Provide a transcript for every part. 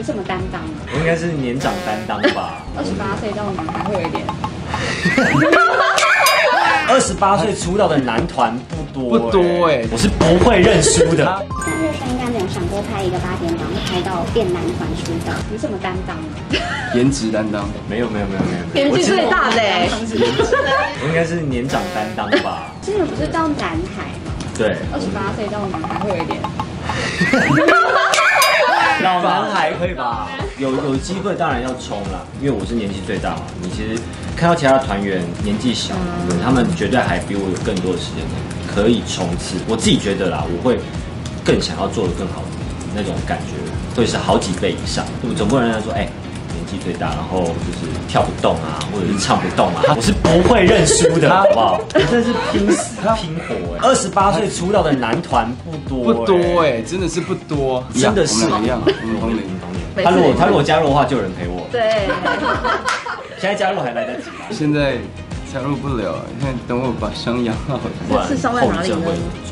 你怎么担当？我应该是年长担当吧。二十八岁这种男孩会有一点。二十八岁出道的男团不多，不多哎，我是不会认输的。那热身应该没有想过拍一个八点档，拍到变男团出道，你怎么担当？颜值担当？没有没有没有没有，年纪最大的哎，我应该是年长担当吧。之前不是叫男孩吗？对，二十八岁这种男孩会有一点。老男孩可以吧？有有机会当然要冲了，因为我是年纪最大嘛。你其实看到其他团员年纪小，他们绝对还比我有更多的时间可以冲刺。我自己觉得啦，我会更想要做的更好的那种感觉，会是好几倍以上。总不能让他说，哎。年纪最大，然后就是跳不动啊，或者是唱不动啊，我是不会认输的，好不好？我真的是拼死拼活哎！二十八岁出道的男团不多，不多哎，真的是不多，真的是一样，同龄同龄。他如果他如果加入的话，就有人陪我。对，现在加入还来得及吗？现在加入不了，你看等我把伤养好。是伤在哪里呢？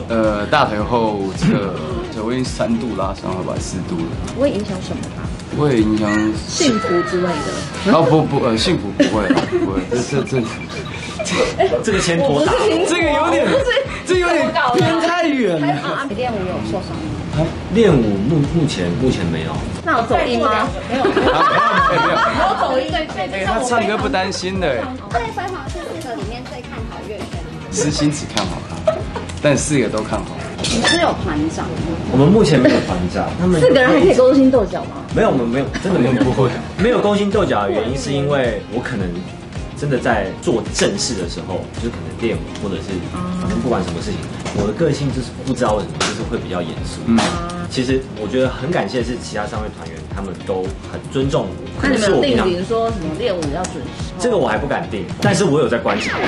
呃，大腿后侧，我已经三度拉伤了，吧，四度了。不会影响什么吧？不会影响幸福之类的。哦不不呃，幸福不会不会，这这这这个牵拖大，这个有点这有点偏太远了。练舞有受伤吗？练舞目目前目前没有。那我走音吗？没有没有没有没有走音。对他唱歌不担心的。在辉煌是四个里面最看好乐圈。私心只看好他，但四个都看好。你是有团长？我们目前没有团长。他们四个人还可以勾心斗角吗？没有，我们没有，真的没有不会。没有勾心斗角的原因是因为我可能真的在做正事的时候，就是可能练舞或者是反正不管什么事情，我的个性就是不知道为什么就是会比较严肃。嗯，其实我觉得很感谢是其他三位团员，他们都很尊重我。那你们有定名说什么练舞要准时？这个我还不敢定，但是我有在观察。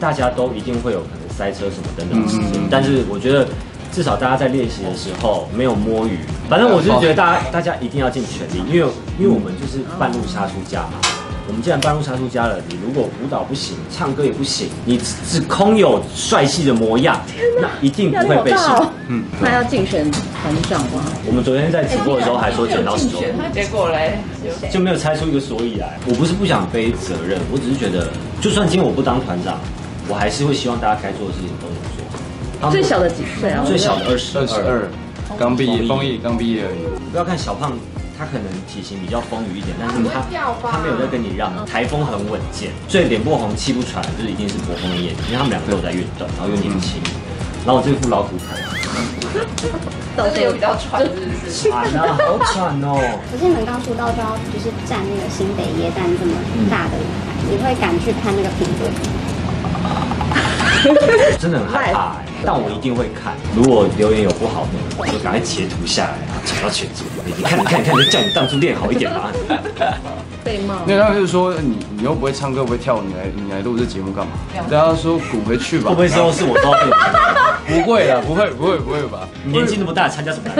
大家都一定会有可能。塞车什么等等的事情，但是我觉得至少大家在练习的时候没有摸鱼。反正我就是觉得大家大家一定要尽全力，因为因为我们就是半路杀出家嘛。我们既然半路杀出家了，你如果舞蹈不行，唱歌也不行，你只空有帅气的模样，那一定不会被信。嗯，那要竞选团长吗？我们昨天在直播的时候还说剪刀石头，结果嘞就没有猜出一个所以来。我不是不想背责任，我只是觉得，就算今天我不当团长。我还是会希望大家该做的事情都能做。最小的几岁啊？最小的二十二十二，刚毕业，丰毅刚毕业而已。不要看小胖，他可能体型比较丰腴一点，但是他他没有在跟你让。台风很稳健，所以脸不红气不喘，就是一定是博峰的眼睛，因为他们两个都有在运动，然后又年轻。然后我这副老骨头，到时候比较喘，喘啊，好喘哦。可是你们刚出道就要就是站那个新北耶诞这么大的舞台，你会敢去看那个评论吗？真的很害怕哎，但我一定会看。如果留言有不好的，我就赶快截图下来，然后传到群组。你看，你看，你看，就叫你当初练好一点嘛。被骂。那他们就是说，你你又不会唱歌，不会跳舞，你来你来录这节目干嘛？大家说滚回去吧。会不会说是我招的？不会啦，不会，不会，不会吧？你年纪那么大，参加什么？